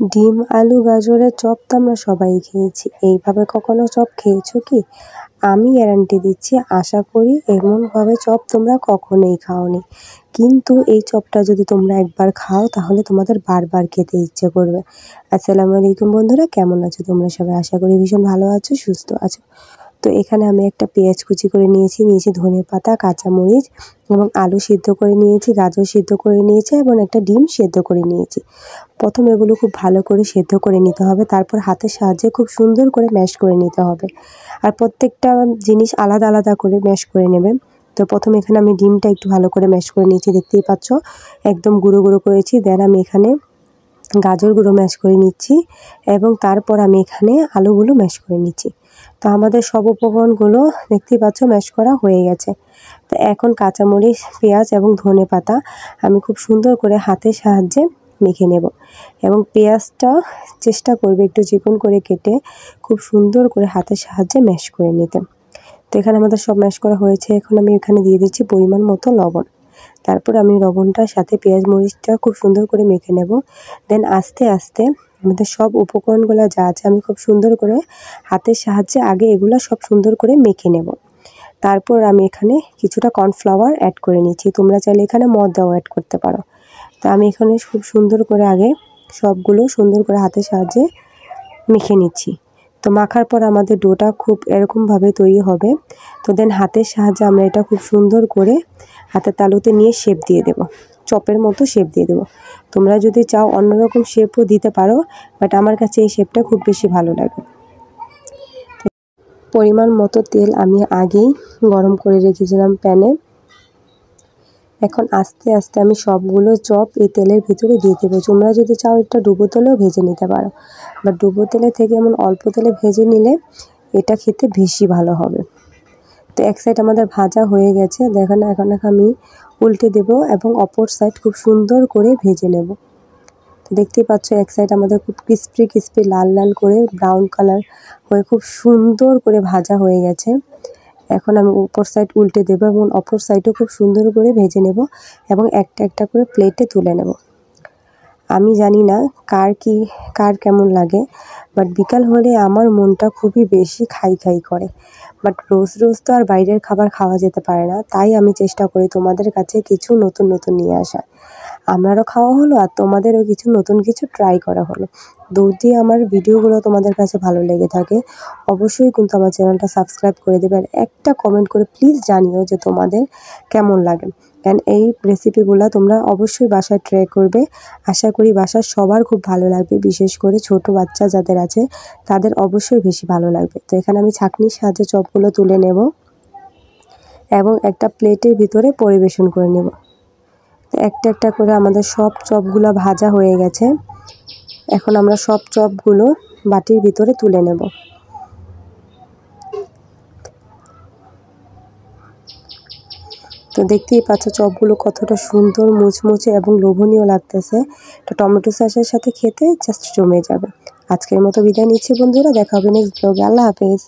ডিম, আলু, গাজরের চপ তো আমরা সবাই খেয়েছি। এইভাবে কখনো চপ খেয়েছো কি? আমি গ্যারান্টি দিচ্ছি, আশা করি এমনভাবে চপ তোমরা কখনোই খাওনি। কিন্তু এই চপটা যদি তোমরা একবার খাও, তাহলে তোমাদের বারবার খেতে ইচ্ছে করবে। আসসালামু আলাইকুম বন্ধুরা, কেমন আছো তোমরা সবাই? আশা করি ভীষণ ভালো আছো, সুস্থ আছো। তো এখানে আমি একটা পেঁয়াজ কুচি করে নিয়েছি নিয়েছি ধনে পাতা, কাঁচামরিচ এবং আলু সিদ্ধ করে নিয়েছি, গাজর সিদ্ধ করে নিয়েছি এবং একটা ডিম সেদ্ধ করে নিয়েছি। প্রথম এগুলো খুব ভালো করে সেদ্ধ করে নিতে হবে, তারপর হাতের সাহায্যে খুব সুন্দর করে ম্যাশ করে নিতে হবে। আর প্রত্যেকটা জিনিস আলাদা আলাদা করে ম্যাশ করে নেবে তো প্রথম এখানে আমি ডিমটা একটু ভালো করে ম্যাশ করে নিয়েছি, দেখতেই পাচ্ছ? একদম গুঁড়ো গুঁড়ো করেছি, দেন আমি এখানে গাজরগুলো ম্যাশ করে নিচ্ছি এবং তারপর আমি এখানে আলুগুলো ম্যাশ করে নিচ্ছি। তো আমাদের সব উপকরণগুলো দেখতেই পাচ্ছ ম্যাশ করা হয়ে গেছে। তো এখন কাঁচামরিচ, পেঁয়াজ এবং ধনে পাতা আমি খুব সুন্দর করে হাতের সাহায্যে মেখে নেব এবং পেঁয়াজটা চেষ্টা করবে একটু চিকন করে কেটে খুব সুন্দর করে হাতের সাহায্যে ম্যাশ করে নিতে। তো এখানে আমাদের সব ম্যাশ করা হয়েছে। এখন আমি এখানে দিয়ে দিচ্ছি পরিমাণ মতো লবণ। তারপর আমি লবণটার সাথে পেঁয়াজ মরিচটা খুব সুন্দর করে মেখে নেব। দেন আস্তে আস্তে আমাদের সব উপকরণগুলো যা আছে আমি খুব সুন্দর করে হাতের সাহায্যে আগে এগুলো সব সুন্দর করে মেখে নেব। তারপর আমি এখানে কিছুটা কর্নফ্লাওয়ার অ্যাড করে নিচ্ছি। তোমরা চাইলে এখানে ময়দাও অ্যাড করতে পারো। তা আমি এখানে খুব সুন্দর করে আগে সবগুলো সুন্দর করে হাতের সাহায্যে মেখে নিচ্ছি। তো মাখার পর আমাদের ডোটা খুব এরকমভাবে তৈরি হবে। তো দেন হাতের সাহায্যে আমরা এটা খুব সুন্দর করে হাতের তালুতে নিয়ে শেপ দিয়ে দেব। চপের মতো শেপ দিয়ে দেবো। তোমরা যদি চাও অন্যরকম শেপও দিতে পারো বাট আমার কাছে এই শেপটা খুব বেশি ভালো লাগে। পরিমাণ মতো তেল আমি আগেই গরম করে রেখেছিলাম প্যানে। এখন আস্তে আস্তে আমি সবগুলো চপ এই তেলের ভিতরে দিয়ে দেবো। তোমরা যদি চাও এটা ডুবো তেলেও ভেজে নিতে পারো। বা ডুবো তেলে থেকে এমন অল্প তেলে ভেজে নিলে এটা খেতে বেশি ভালো হবে। তো এক সাইড আমাদের ভাজা হয়ে গেছে। দেখেন, এখন আমি উল্টে দেব এবং অপর সাইড খুব সুন্দর করে ভেজে নেব। তো দেখতেই পাচ্ছ, এক সাইড আমাদের খুব ক্রিস্পি ক্রিস্পি লাল লাল করে ব্রাউন কালার হয়ে খুব সুন্দর করে ভাজা হয়ে গেছে। এখন আমি উপর সাইড উল্টে দেবো এবং অপর সাইডও খুব সুন্দর করে ভেজে নেব এবং একটা একটা করে প্লেটে তুলে নেব। আমি জানি না কার কি, কার কেমন লাগে বাট বিকাল হলে আমার মনটা খুবই বেশি খাই খাই করে। বাট রোজ রোজ তো আর বাইরের খাবার খাওয়া যেতে পারে না, তাই আমি চেষ্টা করি তোমাদের কাছে কিছু নতুন নতুন নিয়ে আসা আমারও খাওয়া হলো আর তোমাদেরও কিছু নতুন কিছু ট্রাই করা হলো। যদি আমার ভিডিওগুলো তোমাদের কাছে ভালো লেগে থাকে, অবশ্যই কিন্তু আমার চ্যানেলটা সাবস্ক্রাইব করে দেবে আর একটা কমেন্ট করে প্লিজ জানিও যে তোমাদের কেমন লাগে। অ্যান্ড এই রেসিপিগুলো তোমরা অবশ্যই বাসায় ট্রাই করবে। আশা করি বাসার সবার খুব ভালো লাগবে, বিশেষ করে ছোট বাচ্চা যাদের আছে, তাদের অবশ্যই বেশি ভালো লাগবে। তো এখানে আমি ছাঁকনির সাহায্যে চপগুলো তুলে নেব এবং একটা প্লেটের ভিতরে পরিবেশন করে নেব। একটা একটা করে আমাদের সব চপগুলো ভাজা হয়ে গেছে। এখন আমরা সব চপগুলো বাটির ভিতরে তুলে নেব। তো দেখতেই পাচ্ছ চপগুলো কতটা সুন্দর, মুচমুচে এবং লোভনীয় লাগতেছে। তো টমেটো সসের সাথে খেতে জাস্ট জমে যাবে। আজকের মতো বিদায় নিচ্ছি বন্ধুরা, দেখা হবে নেক্সট ব্লগে আল্লাহ হাফেজ।